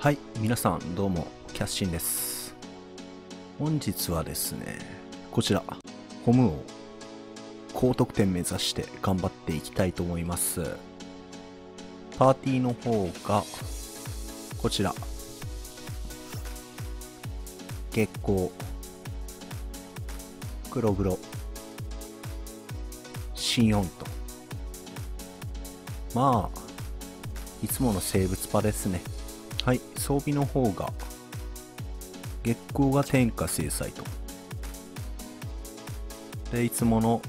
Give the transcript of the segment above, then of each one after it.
はい、皆さんどうも、キャッシンです。本日はですね、こちら、ホムを高得点目指して頑張っていきたいと思います。パーティーの方が、こちら、月光、黒黒、新音と、まあ、いつもの生物パですね。はい、装備の方が、月光が天下制裁と。で、いつもの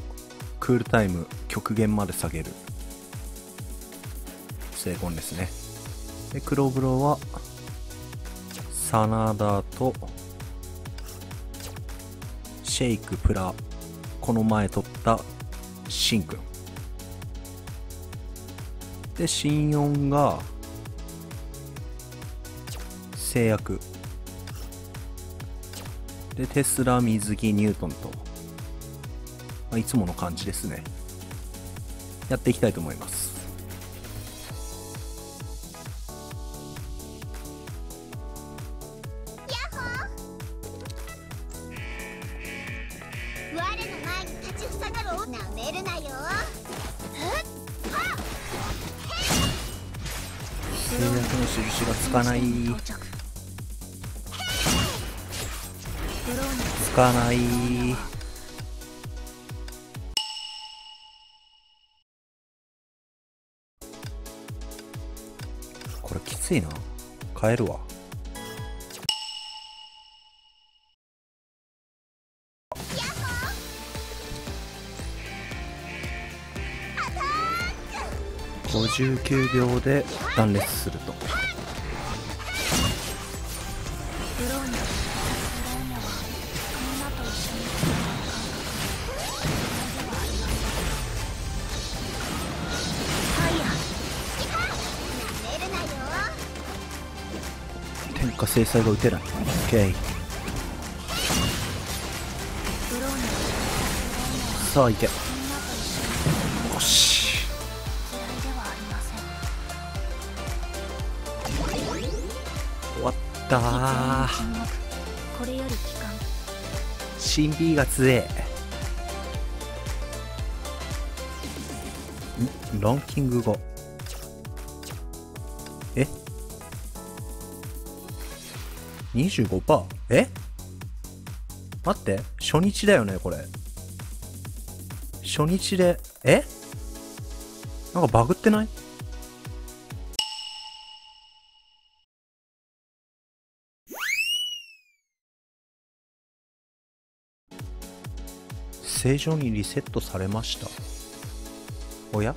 クールタイム極限まで下げる。成婚ですね。で、黒風呂は、真田と、シェイクプラ、この前取った、シンくん。で、新音が、制約。で、テスラ、水着、ニュートンと、まあ、いつもの感じですね。やっていきたいと思います。制約の印がつかない。つかない。これきついな。変えるわ。59秒で断裂すると。天下制裁が打てない。OK さあ行け。よし。終わった。これより期間新 B が強えランキングがえ？25%? え？待って。初日だよねこれ。初日で。え？なんかバグってない？正常にリセットされました。おや？